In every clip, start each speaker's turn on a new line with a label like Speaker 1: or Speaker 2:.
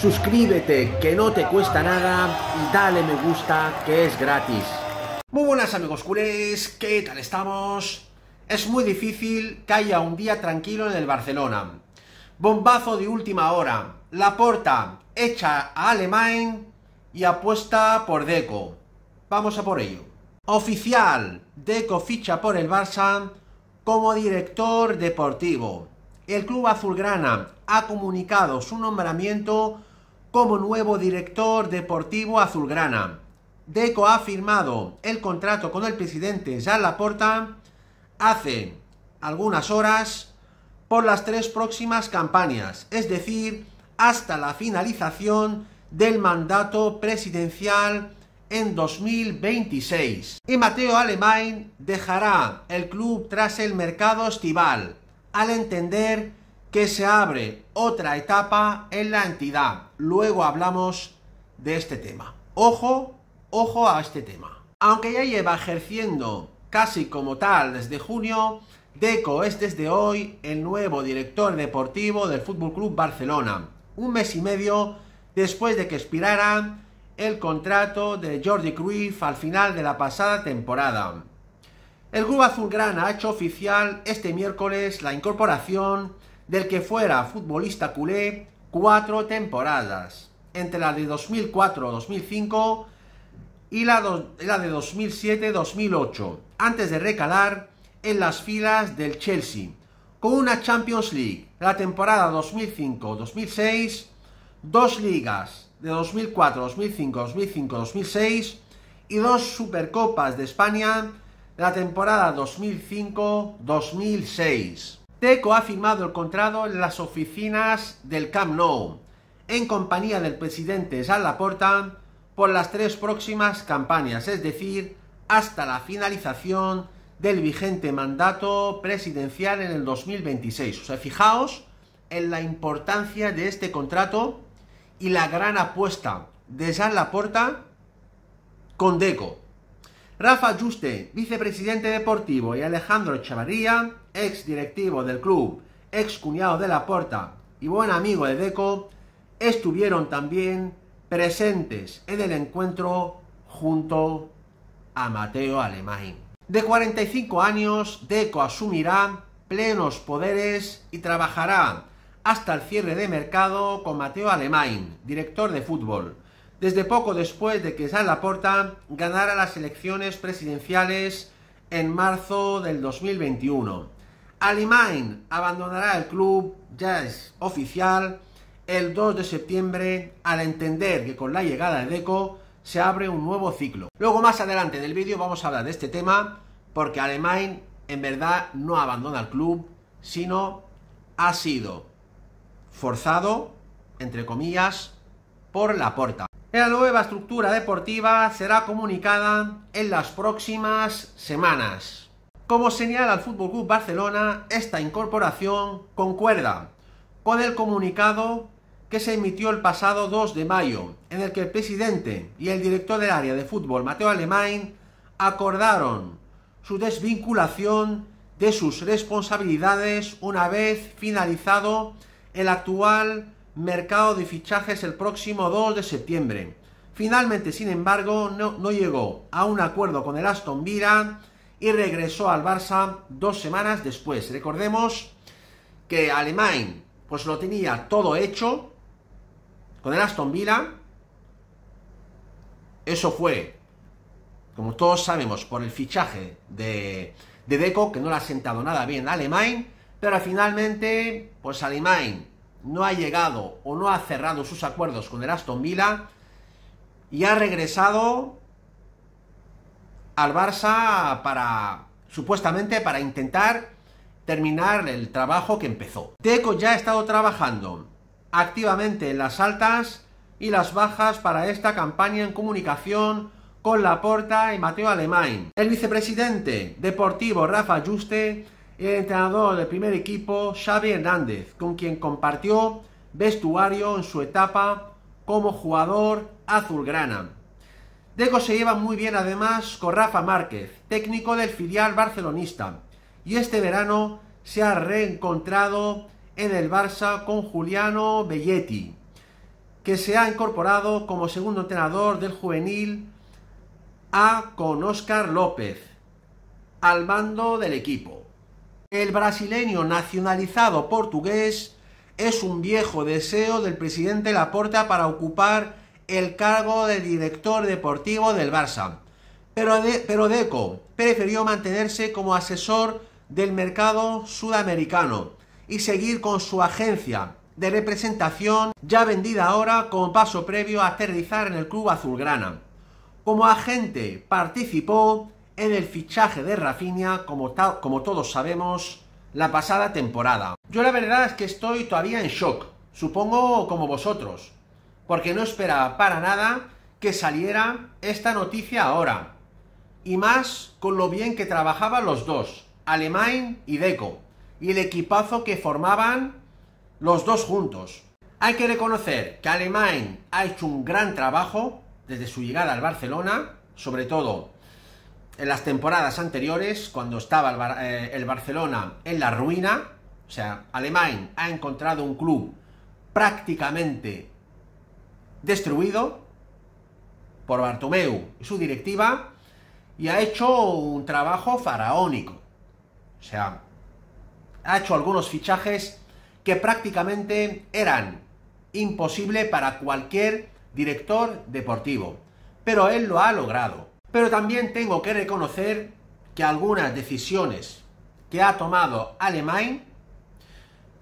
Speaker 1: Suscríbete, que no te cuesta nada, y dale me gusta, que es gratis. Muy buenas amigos culés, ¿qué tal estamos? Es muy difícil que haya un día tranquilo en el Barcelona. Bombazo de última hora. La porta echa a Alemán y apuesta por Deco. Vamos a por ello. Oficial, Deco ficha por el Barça como director deportivo. El club azulgrana ha comunicado su nombramiento como nuevo director deportivo azulgrana. Deco ha firmado el contrato con el presidente Jean Laporta hace algunas horas por las tres próximas campañas, es decir, hasta la finalización del mandato presidencial en 2026. Y Mateo Alemán dejará el club tras el mercado estival, al entender que se abre otra etapa en la entidad. Luego hablamos de este tema. Ojo, ojo a este tema. Aunque ya lleva ejerciendo casi como tal desde junio, Deco es desde hoy el nuevo director deportivo del Fútbol Club Barcelona. Un mes y medio después de que expirara el contrato de Jordi Cruyff al final de la pasada temporada. El club azulgrana ha hecho oficial este miércoles la incorporación del que fuera futbolista culé cuatro temporadas, entre la de 2004-2005 y la, de 2007-2008, antes de recalar en las filas del Chelsea, con una Champions League la temporada 2005-2006, dos ligas de 2004, 2005, 2005, 2006 y dos Supercopas de España la temporada 2005-2006. Deco ha firmado el contrato en las oficinas del Camp Nou, en compañía del presidente Jean Laporta, por las tres próximas campañas, es decir, hasta la finalización del vigente mandato presidencial en el 2026. O sea, fijaos en la importancia de este contrato y la gran apuesta de San Laporta con Deco. Rafa Juste, vicepresidente deportivo, y Alejandro Chavarría, ex directivo del club, ex cuñado de Laporta y buen amigo de Deco, estuvieron también presentes en el encuentro junto a Mateo Alemán. De 45 años, Deco asumirá plenos poderes y trabajará hasta el cierre de mercado con Mateo Alemán, director de fútbol, desde poco después de que San Laporta ganara las elecciones presidenciales en marzo del 2021. Alemán abandonará el club, ya es oficial, el 2 de septiembre al entender que con la llegada de Deco se abre un nuevo ciclo. Luego más adelante del vídeo vamos a hablar de este tema porque Alemán en verdad no abandona el club, sino ha sido forzado, entre comillas, por la porta. La nueva estructura deportiva será comunicada en las próximas semanas. Como señala el Fútbol Club Barcelona, esta incorporación concuerda con el comunicado que se emitió el pasado 2 de mayo, en el que el presidente y el director del área de fútbol, Mateo Alemán, acordaron su desvinculación de sus responsabilidades una vez finalizado el actual mercado de fichajes el próximo 2 de septiembre. Finalmente, sin embargo, no, llegó a un acuerdo con el Aston Villa y regresó al Barça dos semanas después. Recordemos que Alemán pues lo tenía todo hecho con el Aston Villa. Eso fue, como todos sabemos, por el fichaje de, de Deco, que no le ha sentado nada bien a Alemán pero finalmente, pues Alemán no ha llegado o no ha cerrado sus acuerdos con el Aston Villa y ha regresado al Barça para, supuestamente, para intentar terminar el trabajo que empezó. Deco ya ha estado trabajando activamente en las altas y las bajas para esta campaña en comunicación con Laporta y Mateo Alemán. El vicepresidente deportivo Rafa Juste el entrenador del primer equipo, Xavi Hernández, con quien compartió vestuario en su etapa como jugador azulgrana. Deco se lleva muy bien además con Rafa Márquez, técnico del filial barcelonista, y este verano se ha reencontrado en el Barça con Juliano Belletti. que se ha incorporado como segundo entrenador del juvenil A con Óscar López al mando del equipo. El brasileño nacionalizado portugués es un viejo deseo del presidente Laporta para ocupar el cargo de director deportivo del Barça. Pero, pero Deco prefirió mantenerse como asesor del mercado sudamericano y seguir con su agencia de representación ya vendida ahora como paso previo a aterrizar en el club azulgrana. Como agente participó en el fichaje de Rafinha, como, todos sabemos, la pasada temporada. Yo la verdad es que estoy todavía en shock, supongo como vosotros, porque no esperaba para nada que saliera esta noticia ahora. Y más con lo bien que trabajaban los dos, Alemán y Deco, y el equipazo que formaban los dos juntos. Hay que reconocer que Alemán ha hecho un gran trabajo desde su llegada al Barcelona, sobre todo en las temporadas anteriores, cuando estaba el, eh, Barcelona en la ruina, o sea, Alemán ha encontrado un club prácticamente destruido por Bartomeu y su directiva y ha hecho un trabajo faraónico. O sea, ha hecho algunos fichajes que prácticamente eran imposible para cualquier director deportivo. Pero él lo ha logrado. Pero también tengo que reconocer que algunas decisiones que ha tomado Alemán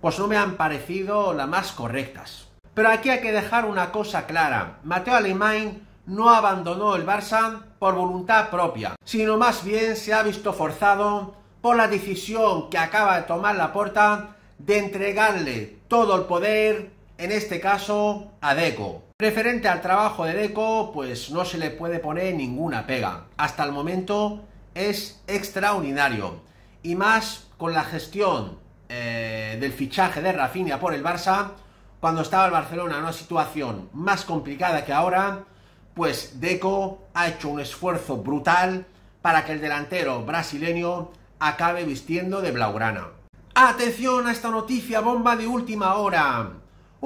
Speaker 1: pues no me han parecido las más correctas. Pero aquí hay que dejar una cosa clara. Mateo Alemán no abandonó el Barça por voluntad propia, sino más bien se ha visto forzado por la decisión que acaba de tomar la porta de entregarle todo el poder, en este caso, a Deco. Referente al trabajo de Deco, pues no se le puede poner ninguna pega. Hasta el momento es extraordinario. Y más con la gestión eh, del fichaje de Rafinha por el Barça, cuando estaba el Barcelona en una situación más complicada que ahora, pues Deco ha hecho un esfuerzo brutal para que el delantero brasileño acabe vistiendo de blaugrana. Atención a esta noticia bomba de última hora.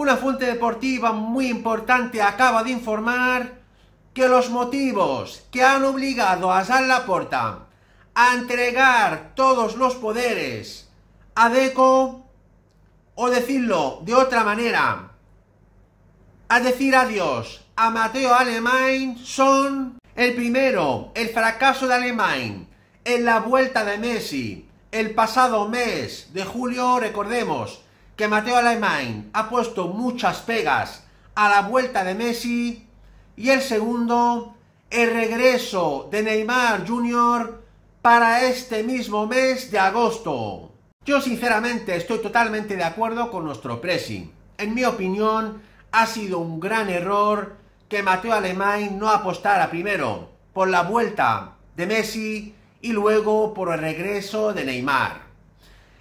Speaker 1: Una fuente deportiva muy importante acaba de informar que los motivos que han obligado a San Laporta a entregar todos los poderes a Deco, o decirlo de otra manera, a decir adiós a Mateo Alemán, son el primero, el fracaso de Alemán en la vuelta de Messi el pasado mes de julio, recordemos, que Mateo Alemán ha puesto muchas pegas a la vuelta de Messi y el segundo, el regreso de Neymar Jr. para este mismo mes de agosto. Yo sinceramente estoy totalmente de acuerdo con nuestro pressing. En mi opinión, ha sido un gran error que Mateo Alemán no apostara primero por la vuelta de Messi y luego por el regreso de Neymar.